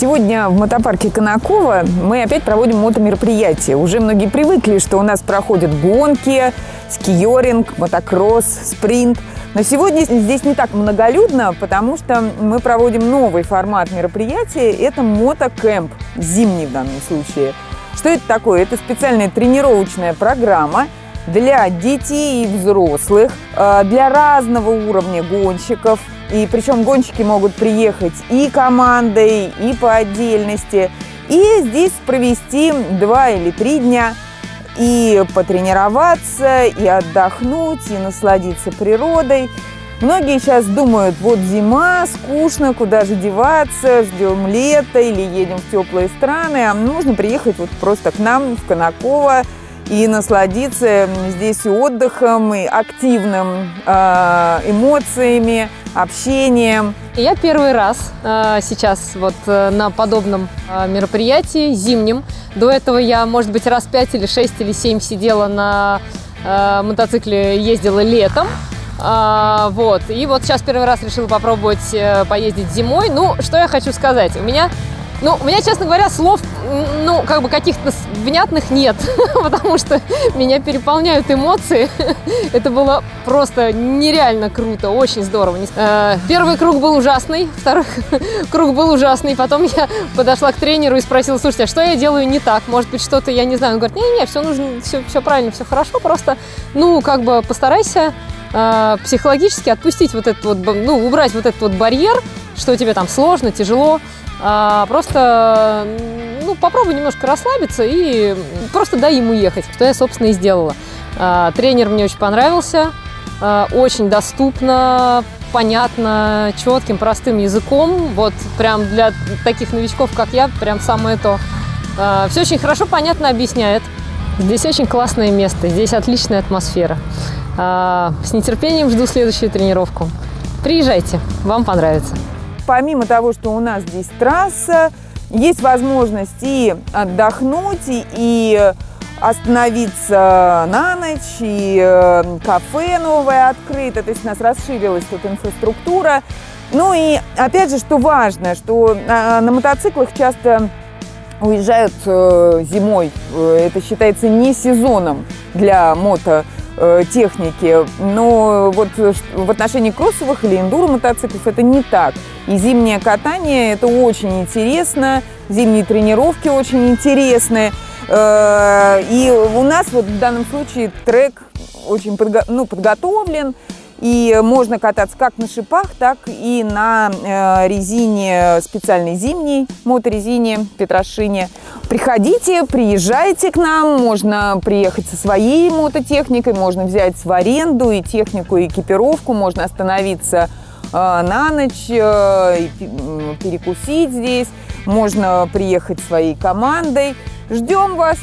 Сегодня в мотопарке Конакова мы опять проводим мотомероприятие. Уже многие привыкли, что у нас проходят гонки, скиоринг, мотокросс, спринт. Но сегодня здесь не так многолюдно, потому что мы проводим новый формат мероприятия. Это мотокэмп, зимний в данном случае. Что это такое? Это специальная тренировочная программа для детей и взрослых, э, для разного уровня гонщиков – и причем гонщики могут приехать и командой, и по отдельности. И здесь провести два или три дня и потренироваться, и отдохнуть, и насладиться природой. Многие сейчас думают, вот зима, скучно, куда же деваться, ждем лета или едем в теплые страны, а нужно приехать вот просто к нам в Конаково, и насладиться здесь и отдыхом, и активным э, эмоциями, общением. Я первый раз э, сейчас вот э, на подобном э, мероприятии зимнем. До этого я, может быть, раз пять или шесть или семь сидела на мотоцикле, ездила летом. А, вот. И вот сейчас первый раз решила попробовать э, поездить зимой. Ну, что я хочу сказать. У меня ну, у меня, честно говоря, слов, ну, как бы каких-то внятных нет, потому что меня переполняют эмоции. Это было просто нереально круто, очень здорово. Э, первый круг был ужасный, второй круг был ужасный. Потом я подошла к тренеру и спросила, слушайте, а что я делаю не так? Может быть, что-то я не знаю. Он говорит, не-не, все нужно, все, все правильно, все хорошо, просто, ну, как бы постарайся э, психологически отпустить вот этот вот, ну, убрать вот этот вот барьер, что тебе там сложно, тяжело, а, просто ну, попробуй немножко расслабиться и просто дай ему ехать, что я, собственно, и сделала. А, тренер мне очень понравился, а, очень доступно, понятно, четким, простым языком. Вот прям для таких новичков, как я, прям самое то. А, все очень хорошо, понятно объясняет. Здесь очень классное место, здесь отличная атмосфера. С нетерпением жду следующую тренировку. Приезжайте, вам понравится помимо того, что у нас здесь трасса, есть возможность и отдохнуть, и, и остановиться на ночь, и э, кафе новое открыто, то есть у нас расширилась тут инфраструктура. Ну и опять же, что важно, что на, на мотоциклах часто уезжают э, зимой. Э, это считается не сезоном для мото техники. Но вот в отношении кроссовых или эндуро мотоциклов это не так. И зимнее катание это очень интересно, зимние тренировки очень интересны. Э, и у нас вот в данном случае трек очень подго ну, подготовлен. И можно кататься как на шипах, так и на э, резине специальной зимней, моторезине, петрошине. Приходите, приезжайте к нам, можно приехать со своей мототехникой, можно взять в аренду и технику, и экипировку, можно остановиться э, на ночь, э, перекусить здесь, можно приехать своей командой. Ждем вас!